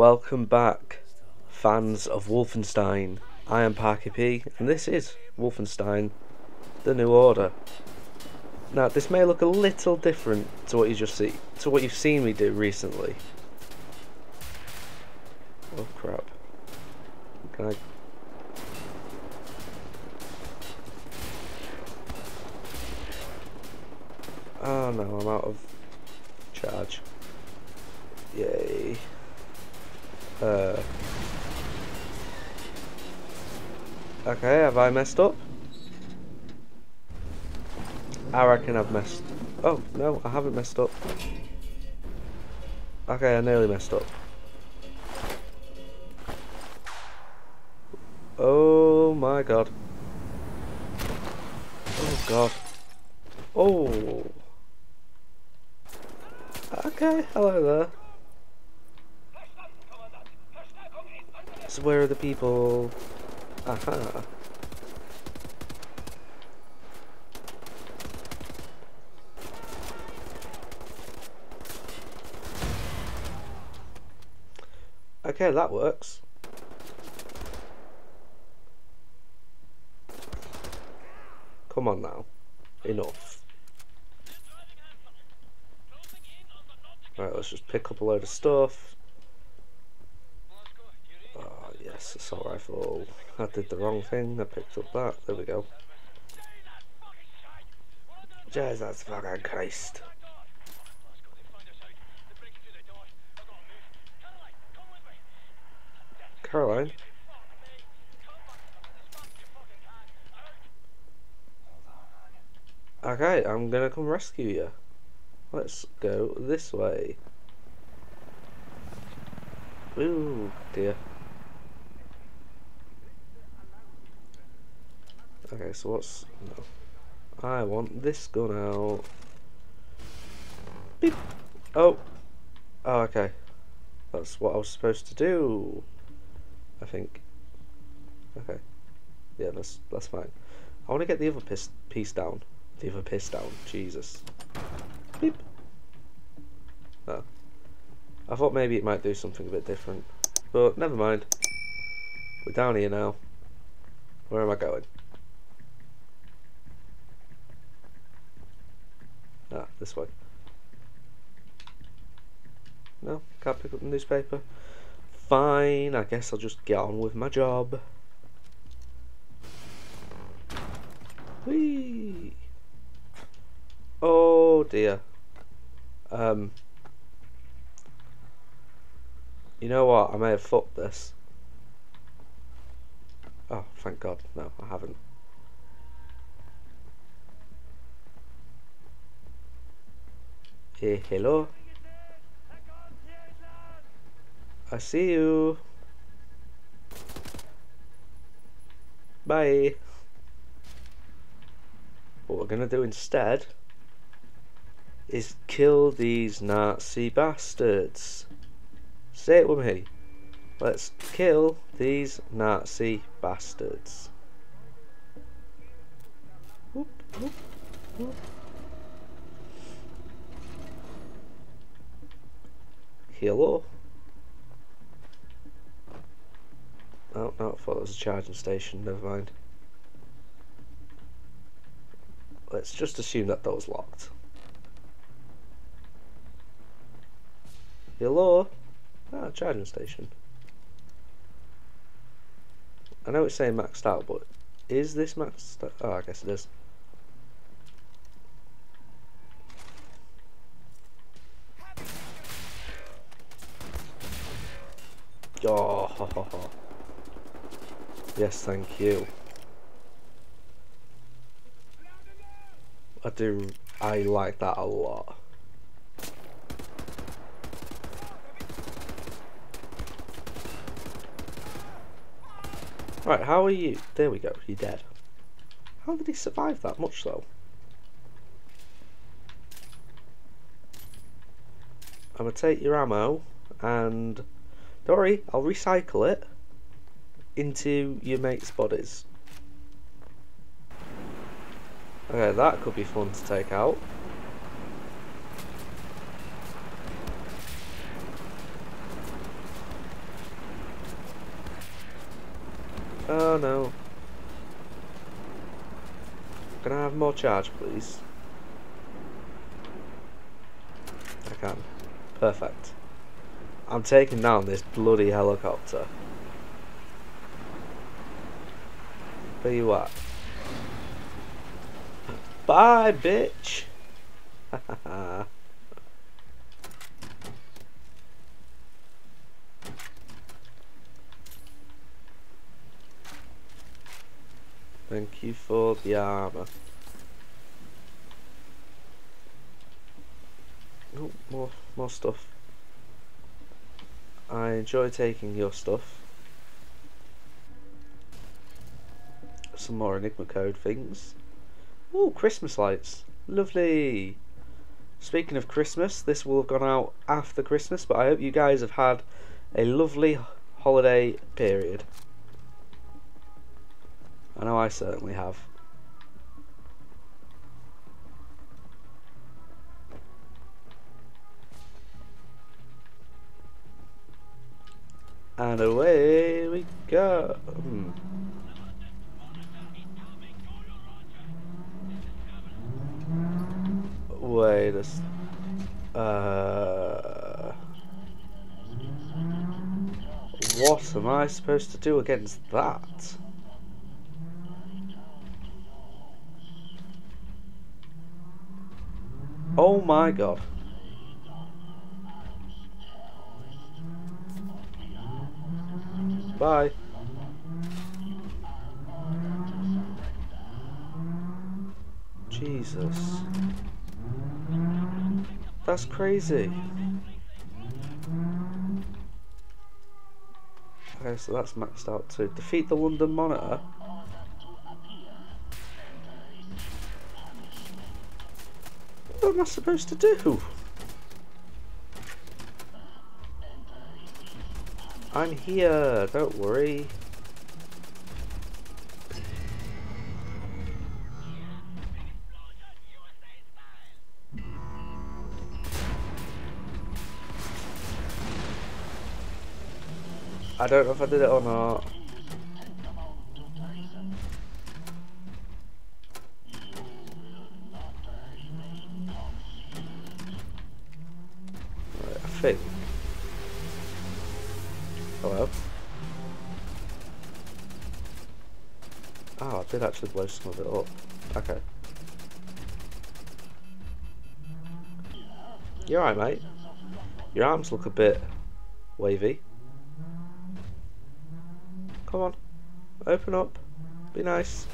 Welcome back, fans of Wolfenstein. I am Parky P, and this is Wolfenstein The New Order. Now, this may look a little different to what you just see, to what you've seen me do recently. Oh crap. Can I... Oh no, I'm out of charge. Yay. Uh... Okay, have I messed up? I reckon I've messed... Oh, no, I haven't messed up. Okay, I nearly messed up. Oh my god. Oh god. Oh. Okay, hello there. So where are the people? Aha. Okay, that works. Come on now. Enough. Right, let's just pick up a load of stuff. Oh, yes, assault rifle. Oh, I did the wrong thing. I picked up that. There we go. Jesus fucking Christ. Caroline? Okay, I'm gonna come rescue you. Let's go this way. Ooh, dear. Okay, so what's... No. I want this gun out. Beep. Oh. Oh, okay. That's what I was supposed to do. I think. Okay. Yeah, that's that's fine. I want to get the other piece, piece down. The other piece down. Jesus. Beep. Oh. I thought maybe it might do something a bit different. But never mind. We're down here now. Where am I going? This way. No, can't pick up the newspaper. Fine, I guess I'll just get on with my job. Whee! Oh dear. Um. You know what? I may have fucked this. Oh, thank God. No, I haven't. Hey, hello. I see you. Bye. What we're gonna do instead is kill these Nazi bastards. Say it with me. Let's kill these Nazi bastards. Whoop, whoop, whoop. Hello. Oh, no, I thought it was a charging station, never mind. Let's just assume that door's locked. Hello? Ah, charging station. I know it's saying maxed out, but is this maxed out? Oh, I guess it is. Oh, yes, thank you. I do, I like that a lot. Right, how are you? There we go, you're dead. How did he survive that much though? I'm gonna take your ammo and don't worry, I'll recycle it into your mate's bodies. Okay, that could be fun to take out. Oh no. Can I have more charge, please? I can. Perfect. I'm taking down this bloody helicopter. Where you at? Bye, bitch! Thank you for the armor. Oh, more, more stuff. I enjoy taking your stuff. Some more Enigma code things. Oh, Christmas lights. Lovely. Speaking of Christmas, this will have gone out after Christmas, but I hope you guys have had a lovely holiday period. I know I certainly have. And away we go. Hmm. Wait a uh, what am I supposed to do against that? Oh my god. Bye. Jesus. That's crazy. Okay, so that's maxed out too. Defeat the London Monitor. What am I supposed to do? I'm here, don't worry. I don't know if I did it or not. I? Oh, ah, I did actually blow some of it up. Okay. You're alright, mate. Your arms look a bit wavy. Come on. Open up. Be nice.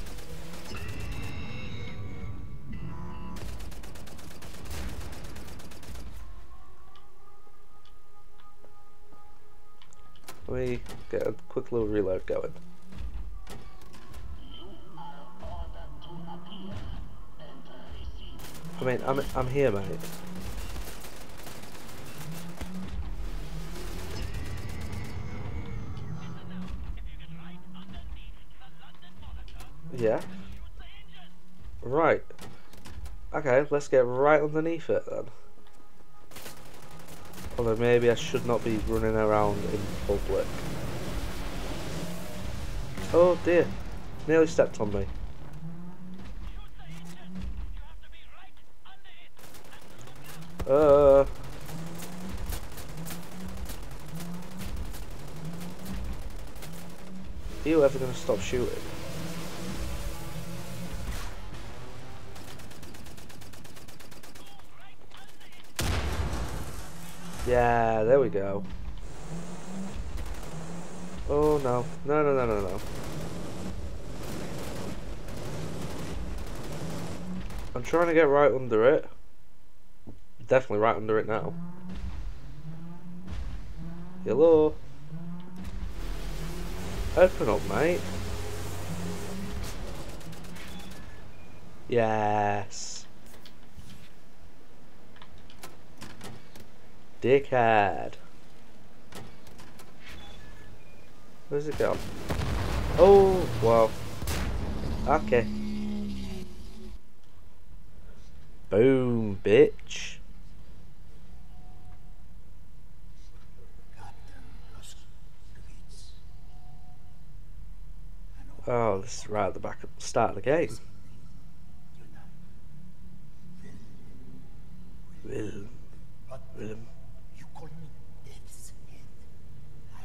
Let me get a quick little reload going. I mean, I'm I'm here, mate. Yeah. Right. Okay, let's get right underneath it then. Although maybe I should not be running around in public. Oh dear. Nearly stepped on me. Uh. Are you ever going to stop shooting? Yeah, there we go. Oh no. No, no, no, no, no. I'm trying to get right under it. Definitely right under it now. Hello? Open up, mate. Yes. Dickhead. Where's it go? Oh, wow. Okay. Boom, bitch. Oh, this is right at the back at the start of the game. Willem. Willem. You call me Death's Head.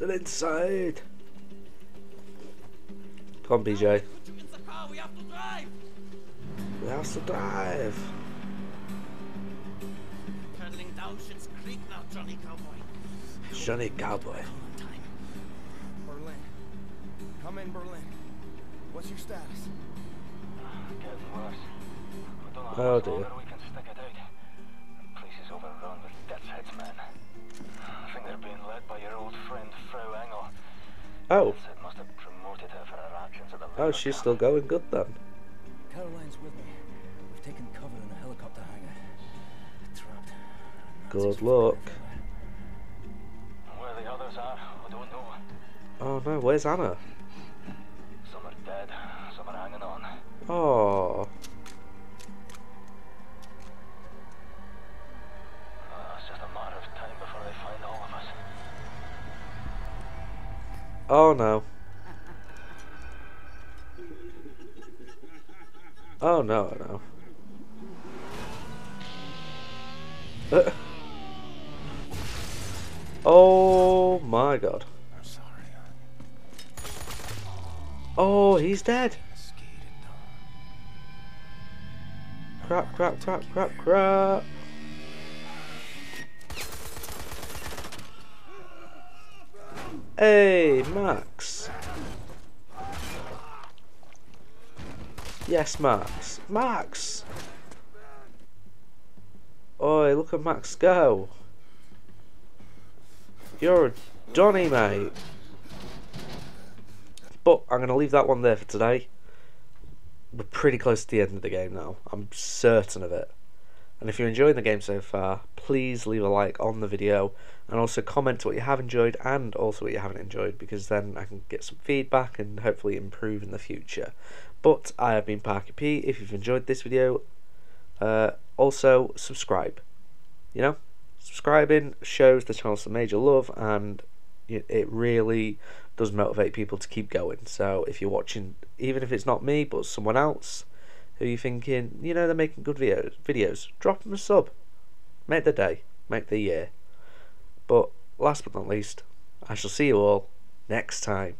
They're inside. Come on, BJ. Put you in the car. We have to drive. We have to drive. Turning down Schitt's Creek now, Johnny Cowboy. Johnny Cowboy. Berlin. Come in, Berlin. What's your status? Ah, Getting worse. Oh, we don't know how Oh, much dear. Oh. the oh, she's still going good then. Caroline's with me. We've taken cover in a helicopter hangar. Trapped. Good luck. everywhere. Where the others are, we don't know. Oh no, where's Anya? Oh no. Oh no, no. Uh. Oh my god. Oh, he's dead. Crap, crap, crap, crap, crap. Hey, Max. Yes, Max. Max! Oi, look at Max go. You're a Donny, mate. But I'm going to leave that one there for today we're pretty close to the end of the game now. I'm certain of it. And if you're enjoying the game so far, please leave a like on the video and also comment what you have enjoyed and also what you haven't enjoyed because then I can get some feedback and hopefully improve in the future. But I have been Parky P. If you've enjoyed this video, uh, also subscribe. You know, subscribing shows the channel some major love and it really does motivate people to keep going. So if you're watching, even if it's not me but someone else who you're thinking, you know, they're making good videos, videos, drop them a sub, make the day, make the year. But last but not least, I shall see you all next time.